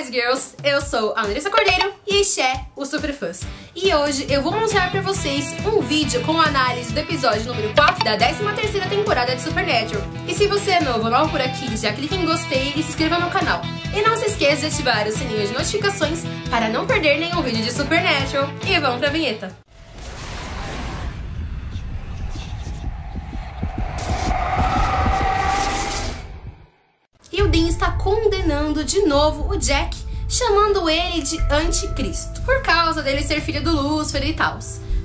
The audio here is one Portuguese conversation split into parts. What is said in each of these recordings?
Guys Girls, eu sou a Andressa Cordeiro e este é o Super Fãs. E hoje eu vou mostrar pra vocês um vídeo com análise do episódio número 4 da 13ª temporada de Supernatural. E se você é novo ou novo por aqui, já clique em gostei e se inscreva no canal. E não se esqueça de ativar o sininho de notificações para não perder nenhum vídeo de Supernatural. E vamos pra vinheta. E o Dean está condenando de novo o Jack, chamando ele de anticristo, por causa dele ser filho do Lúcifer e tal.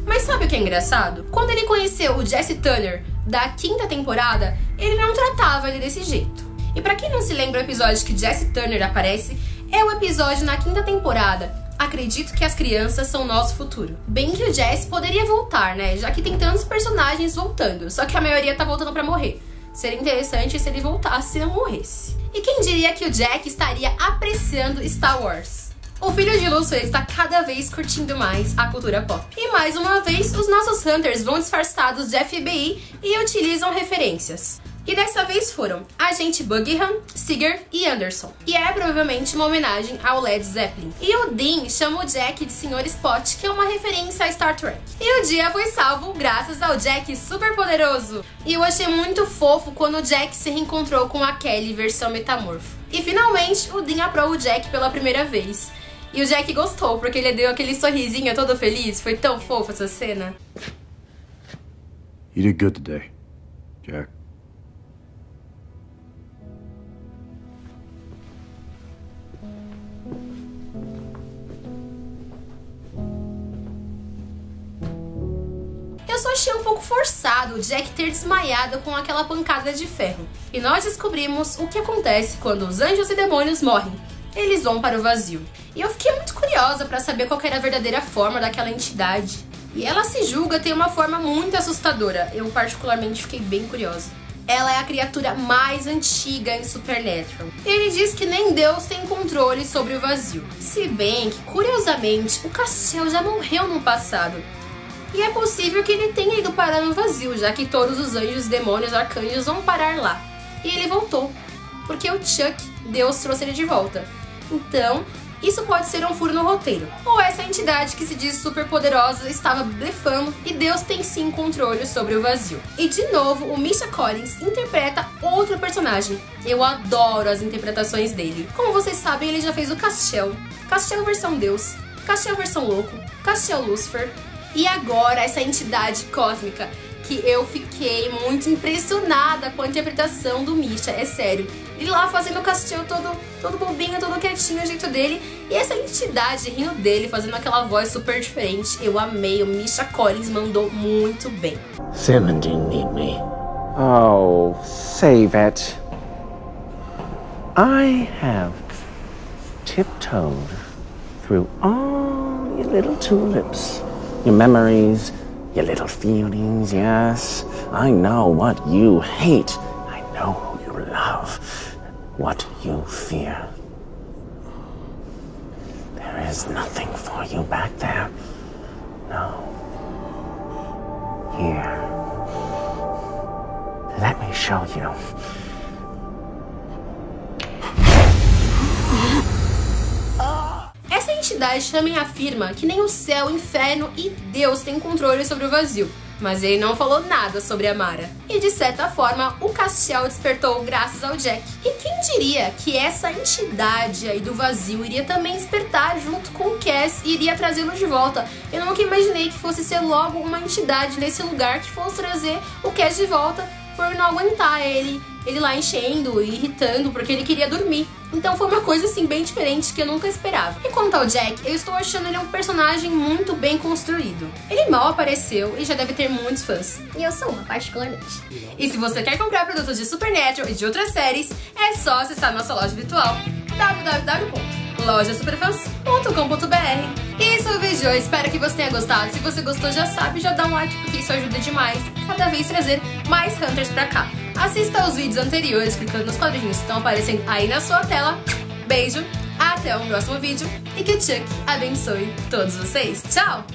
Mas sabe o que é engraçado? Quando ele conheceu o Jesse Turner da quinta temporada, ele não tratava ele desse jeito. E para quem não se lembra o episódio que Jesse Turner aparece, é o episódio na quinta temporada. Acredito que as crianças são nosso futuro. Bem que o Jesse poderia voltar, né? Já que tem tantos personagens voltando, só que a maioria tá voltando para morrer. Seria interessante se ele voltasse e não morresse. E quem diria que o Jack estaria apreciando Star Wars? O filho de Lúcifer está cada vez curtindo mais a cultura pop. E mais uma vez, os nossos Hunters vão disfarçados de FBI e utilizam referências. E dessa vez foram Agente Bugham, Seeger e Anderson. E é provavelmente uma homenagem ao Led Zeppelin. E o Dean chama o Jack de Sr. Spot, que é uma referência a Star Trek. E o dia foi salvo graças ao Jack super poderoso. E eu achei muito fofo quando o Jack se reencontrou com a Kelly versão metamorfo. E finalmente o Dean aprou o Jack pela primeira vez. E o Jack gostou, porque ele deu aquele sorrisinho todo feliz. Foi tão fofo essa cena. You did good today, Jack. Só achei um pouco forçado o Jack ter desmaiado com aquela pancada de ferro. E nós descobrimos o que acontece quando os anjos e demônios morrem. Eles vão para o vazio. E eu fiquei muito curiosa para saber qual era a verdadeira forma daquela entidade. E ela se julga ter uma forma muito assustadora. Eu particularmente fiquei bem curiosa. Ela é a criatura mais antiga em Supernatural. E ele diz que nem Deus tem controle sobre o vazio. Se bem que, curiosamente, o Castiel já morreu no passado. E é possível que ele tenha ido parar no vazio, já que todos os anjos, demônios, arcanjos vão parar lá. E ele voltou, porque o Chuck, Deus trouxe ele de volta. Então, isso pode ser um furo no roteiro. Ou essa entidade que se diz super poderosa estava blefando e Deus tem sim controle sobre o vazio. E de novo, o Misha Collins interpreta outro personagem. Eu adoro as interpretações dele. Como vocês sabem, ele já fez o Castiel, Castiel versão Deus, Castiel versão Louco, Castiel Lucifer, e agora essa entidade cósmica que eu fiquei muito impressionada com a interpretação do Misha, é sério. Ele lá fazendo o castelo todo, todo bobinho, todo quietinho, o jeito dele. E essa entidade rindo dele, fazendo aquela voz super diferente. Eu amei, o Misha Collins mandou muito bem. Simon didn't need me. Oh, save it. I have tiptoed through all your little tulips. Your memories, your little feelings, yes. I know what you hate. I know who you love, what you fear. There is nothing for you back there. No. Here. Let me show you. Entidade também afirma que nem o céu, o inferno e Deus têm controle sobre o vazio. Mas ele não falou nada sobre a Mara. E de certa forma, o Castiel despertou graças ao Jack. E quem diria que essa entidade aí do vazio iria também despertar junto com o Cass e iria trazê-lo de volta? Eu nunca imaginei que fosse ser logo uma entidade nesse lugar que fosse trazer o Cass de volta por não aguentar ele, ele lá enchendo e irritando porque ele queria dormir. Então foi uma coisa assim bem diferente que eu nunca esperava. E quanto ao Jack, eu estou achando ele um personagem muito bem construído. Ele mal apareceu e já deve ter muitos fãs. E eu sou uma, particularmente. E se você quer comprar produtos de Supernatural e de outras séries, é só acessar nossa loja virtual www.lojasuperfãs.com.br e esse foi o vídeo de hoje, espero que você tenha gostado. Se você gostou, já sabe, já dá um like, porque isso ajuda demais cada vez trazer mais Hunters pra cá. Assista os vídeos anteriores clicando nos quadrinhos que estão aparecendo aí na sua tela. Beijo, até o próximo vídeo e que o Chuck abençoe todos vocês. Tchau!